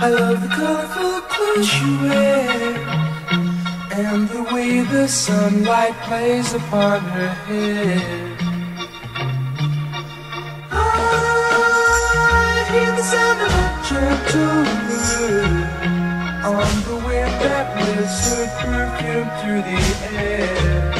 I love the colorful clothes you wear and the way the sunlight plays upon her hair. I hear the sound of a gentle on the wind that lifts her perfume through the air.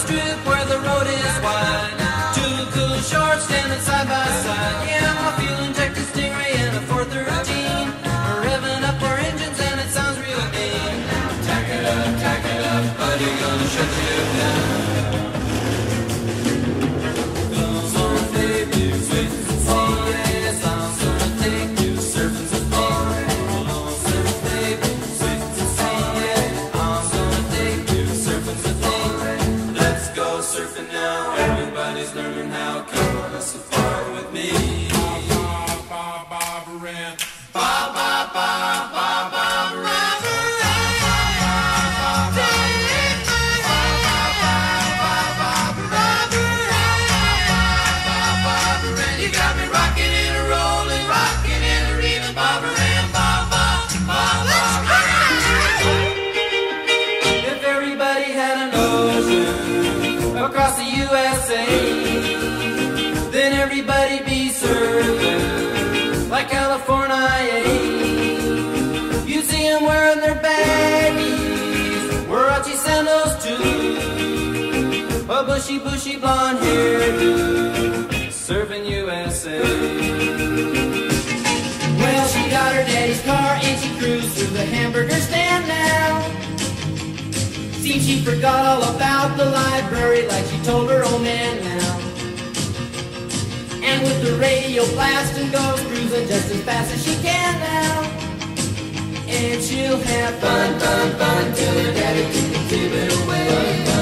Strip where the road is wide. Two cool shorts standing side by side. Yeah, I'm fuel injected stingray in a 413. We're revving up our engines and it sounds real mean. Tach it up, tach it up, buddy, gonna shut you down. Learning how. to Come on a safari with me. You got me rocking and a rolling, rocking and a reeling, Barbara and Baba, You see wearing their baggies, Huarachi sandals too, a bushy, bushy blonde hairdo, surfin' USA. Well, she got her daddy's car and she cruised through the hamburger stand now. Seems she forgot all about the library like she told her old man radio blasting goes cruising just as fast as she can now. And she'll have fun, fun, fun till her daddy can keep it away. Fun, fun